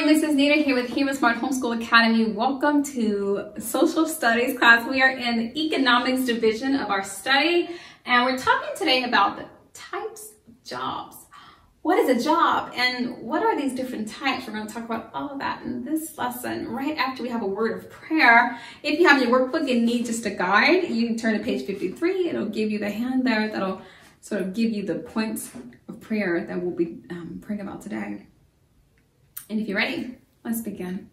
this is Nita here with HeroesMart Homeschool Academy. Welcome to Social Studies class. We are in the Economics division of our study, and we're talking today about the types of jobs. What is a job, and what are these different types? We're going to talk about all of that in this lesson right after we have a word of prayer. If you have your workbook and need just a guide, you can turn to page 53. It'll give you the hand there that'll sort of give you the points of prayer that we'll be um, praying about today. And if you're ready, let's begin.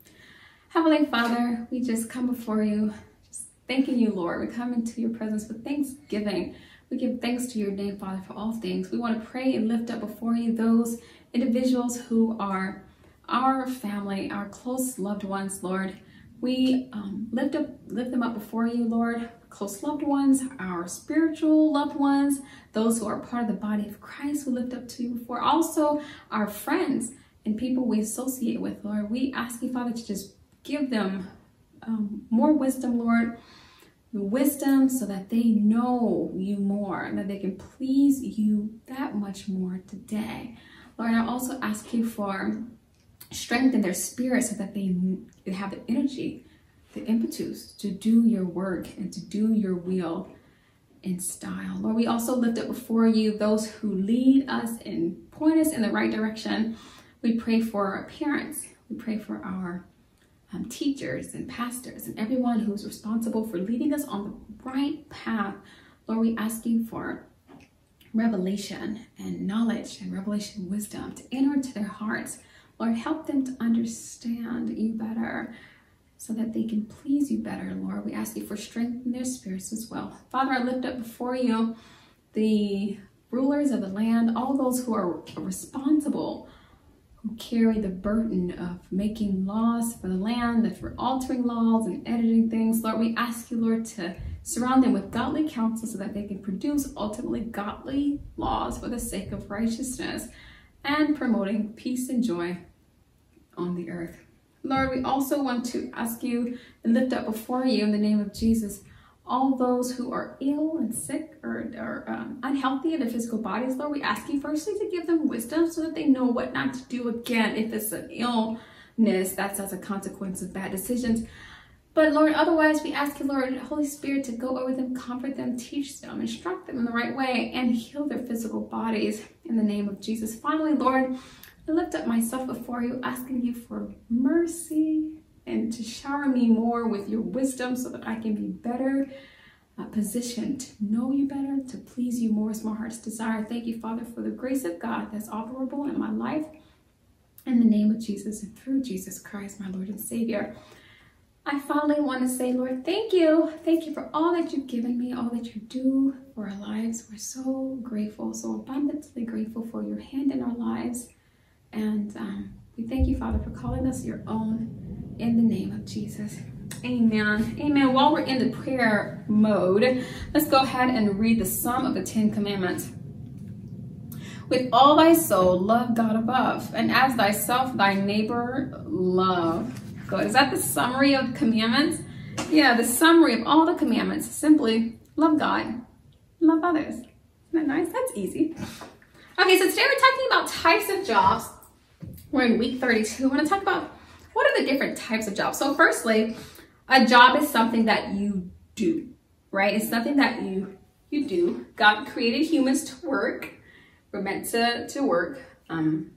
Heavenly Father, we just come before you, just thanking you, Lord. We come into your presence with thanksgiving. We give thanks to your name, Father, for all things. We want to pray and lift up before you those individuals who are our family, our close loved ones, Lord. We um, lift up, lift them up before you, Lord. Close loved ones, our spiritual loved ones, those who are part of the body of Christ, we lift up to you before. Also, our friends and people we associate with, Lord. We ask you, Father, to just give them um, more wisdom, Lord. Wisdom so that they know you more and that they can please you that much more today. Lord, I also ask you for strength in their spirit so that they have the energy, the impetus to do your work and to do your will in style. Lord, we also lift up before you those who lead us and point us in the right direction. We pray for our parents. We pray for our um, teachers and pastors and everyone who's responsible for leading us on the right path. Lord, we ask you for revelation and knowledge and revelation wisdom to enter into their hearts. Lord, help them to understand you better so that they can please you better, Lord. We ask you for strength in their spirits as well. Father, I lift up before you the rulers of the land, all those who are responsible who carry the burden of making laws for the land, that for altering laws and editing things. Lord, we ask you, Lord, to surround them with godly counsel so that they can produce ultimately godly laws for the sake of righteousness and promoting peace and joy on the earth. Lord, we also want to ask you and lift up before you in the name of Jesus all those who are ill and sick or, or um, unhealthy in their physical bodies, Lord, we ask you firstly to give them wisdom so that they know what not to do again if it's an illness that's as a consequence of bad decisions. But Lord, otherwise we ask you, Lord, Holy Spirit, to go over them, comfort them, teach them, instruct them in the right way, and heal their physical bodies in the name of Jesus. Finally, Lord, I lift up myself before you, asking you for mercy and to shower me more with your wisdom so that I can be better uh, positioned to know you better, to please you more as my heart's desire. Thank you, Father, for the grace of God that's operable in my life. In the name of Jesus and through Jesus Christ, my Lord and Savior. I finally want to say, Lord, thank you. Thank you for all that you've given me, all that you do for our lives. We're so grateful, so abundantly grateful for your hand in our lives. And um, we thank you, Father, for calling us your own in the name of Jesus. Amen. Amen. While we're in the prayer mode, let's go ahead and read the sum of the Ten Commandments. With all thy soul, love God above, and as thyself, thy neighbor, love. Good. Is that the summary of commandments? Yeah, the summary of all the commandments. Simply love God, love others. Isn't that nice? That's easy. Okay, so today we're talking about types of jobs. We're in week 32. We're going to talk about what are the different types of jobs? So firstly, a job is something that you do, right? It's something that you you do. God created humans to work. We're meant to, to work. Um,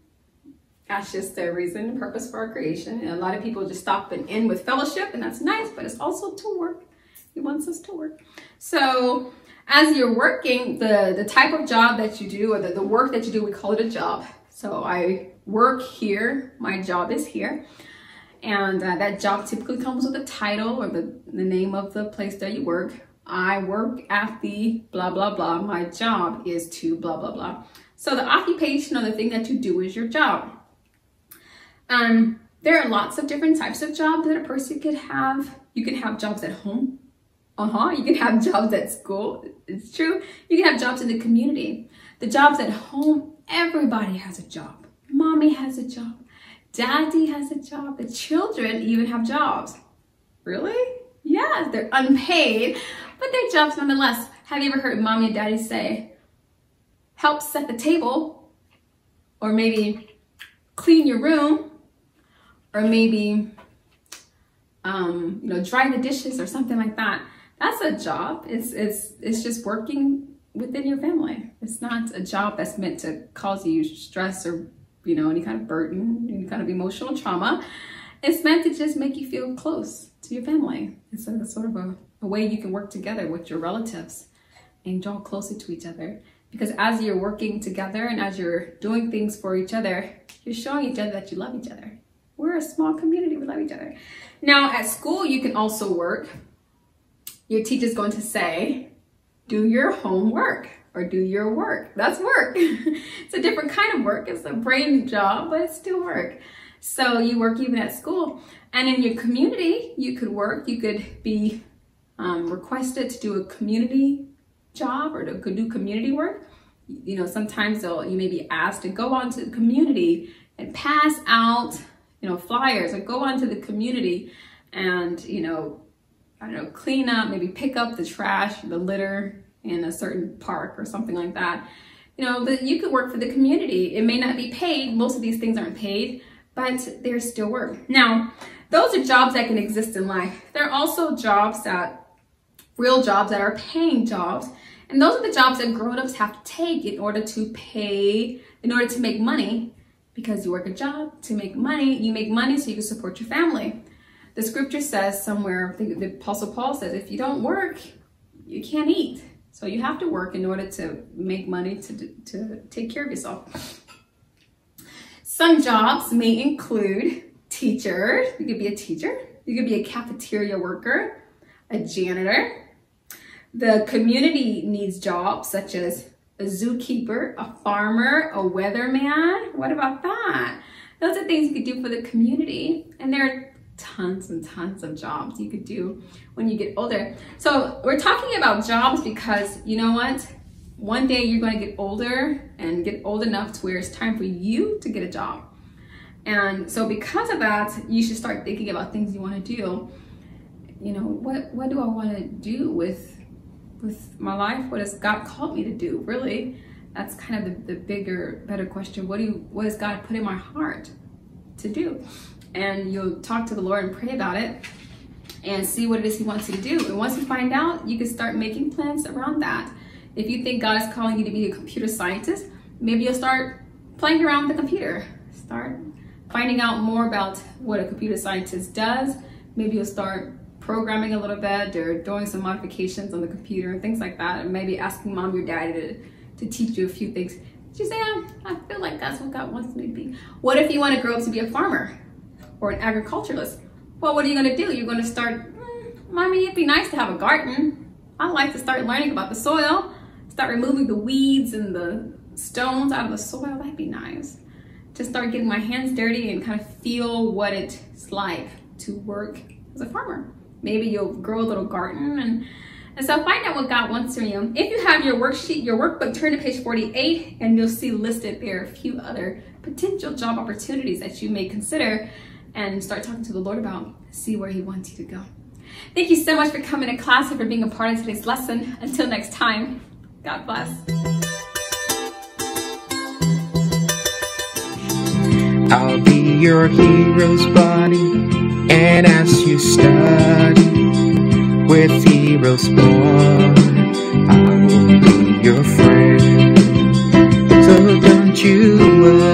that's just the reason and purpose for our creation. And a lot of people just stop and end with fellowship, and that's nice, but it's also to work. He wants us to work. So as you're working, the, the type of job that you do, or the, the work that you do, we call it a job. So I work here, my job is here and uh, that job typically comes with a title or the, the name of the place that you work. I work at the blah, blah, blah. My job is to blah, blah, blah. So the occupation or the thing that you do is your job. Um, there are lots of different types of jobs that a person could have. You can have jobs at home. Uh-huh. You can have jobs at school. It's true. You can have jobs in the community. The jobs at home, everybody has a job. Mommy has a job. Daddy has a job. The children even have jobs. Really? Yeah, they're unpaid, but they're jobs nonetheless. Have you ever heard mommy and daddy say, help set the table, or maybe clean your room, or maybe um, you know, dry the dishes or something like that. That's a job. It's it's it's just working within your family. It's not a job that's meant to cause you stress or you know any kind of burden, any kind of emotional trauma. It's meant to just make you feel close to your family. It's a sort of a, a way you can work together with your relatives and draw closer to each other. Because as you're working together and as you're doing things for each other, you're showing each other that you love each other. We're a small community, we love each other. Now at school, you can also work. Your teacher's going to say, do your homework or do your work. That's work. it's a different kind of work. It's a brain job, but it's still work. So you work even at school. And in your community, you could work. You could be um, requested to do a community job or to do community work. You know, sometimes you may be asked to go out to the community and pass out, you know, flyers or go onto the community and, you know, I don't know, clean up, maybe pick up the trash, the litter in a certain park or something like that. You know, that you could work for the community. It may not be paid. Most of these things aren't paid, but they're still work. Now, those are jobs that can exist in life. There are also jobs that, real jobs that are paying jobs. And those are the jobs that grown-ups have to take in order to pay, in order to make money because you work a job to make money. You make money so you can support your family. The scripture says somewhere, the Apostle Paul says, if you don't work, you can't eat. So you have to work in order to make money to, to take care of yourself. Some jobs may include teacher. You could be a teacher. You could be a cafeteria worker, a janitor. The community needs jobs such as a zookeeper, a farmer, a weatherman. What about that? Those are things you could do for the community. And there are tons and tons of jobs you could do when you get older. So we're talking about jobs because you know what? One day you're going to get older and get old enough to where it's time for you to get a job. And so because of that, you should start thinking about things you want to do. You know, what what do I want to do with with my life? What has God called me to do? Really, that's kind of the, the bigger, better question. What do you what has God put in my heart to do? And you'll talk to the Lord and pray about it and see what it is he wants you to do. And once you find out, you can start making plans around that. If you think God is calling you to be a computer scientist, maybe you'll start playing around with the computer. Start finding out more about what a computer scientist does. Maybe you'll start programming a little bit or doing some modifications on the computer and things like that. And maybe asking mom or dad to, to teach you a few things. She say, I feel like that's what God wants me to be. What if you want to grow up to be a farmer or an agriculturalist? Well, what are you going to do? You're going to start, mm, mommy, it'd be nice to have a garden. I'd like to start learning about the soil, start removing the weeds and the stones out of the soil. That'd be nice to start getting my hands dirty and kind of feel what it's like to work as a farmer. Maybe you'll grow a little garden and, and so find out what God wants from you. If you have your worksheet, your workbook, turn to page 48 and you'll see listed there a few other potential job opportunities that you may consider and start talking to the Lord about, see where he wants you to go. Thank you so much for coming to class and for being a part of today's lesson. Until next time, God bless. I'll be your hero's buddy, and as you study with heroes born, I will be your friend. So don't you worry.